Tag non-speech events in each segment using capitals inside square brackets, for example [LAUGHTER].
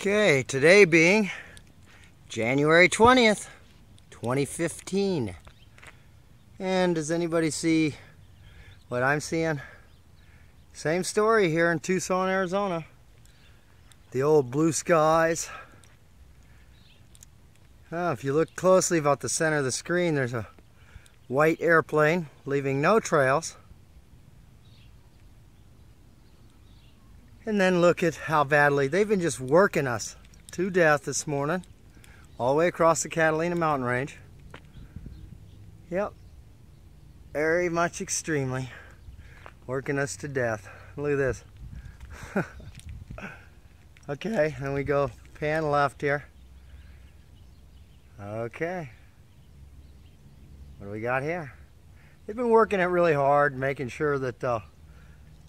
Okay, today being January 20th, 2015. And does anybody see what I'm seeing? Same story here in Tucson, Arizona. The old blue skies. If you look closely about the center of the screen, there's a white airplane leaving no trails. And then look at how badly they've been just working us to death this morning, all the way across the Catalina mountain range. Yep, very much extremely working us to death. Look at this. [LAUGHS] okay, and we go pan left here. Okay. What do we got here? They've been working it really hard, making sure that uh,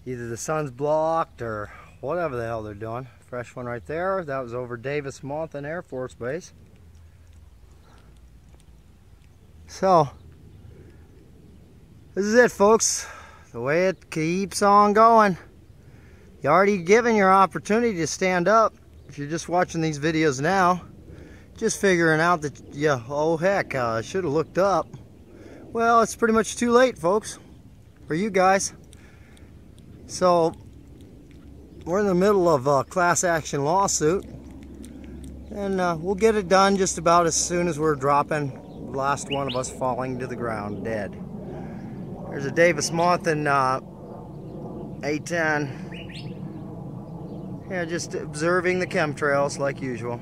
either the sun's blocked or whatever the hell they're doing. Fresh one right there. That was over Davis-Monthan Air Force Base. So, this is it, folks. The way it keeps on going. You already given your opportunity to stand up. If you're just watching these videos now, just figuring out that, yeah, oh heck, I uh, should have looked up. Well, it's pretty much too late, folks, for you guys. So, we're in the middle of a class action lawsuit and uh, we'll get it done just about as soon as we're dropping the last one of us falling to the ground dead. There's a Davis-Monthan uh, A10. Yeah, just observing the chemtrails like usual.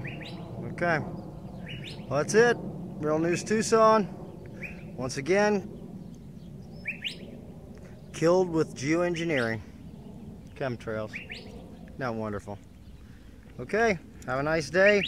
Okay. Well, that's it. Real News Tucson. Once again, killed with geoengineering. Chemtrails. Not wonderful. Okay, have a nice day.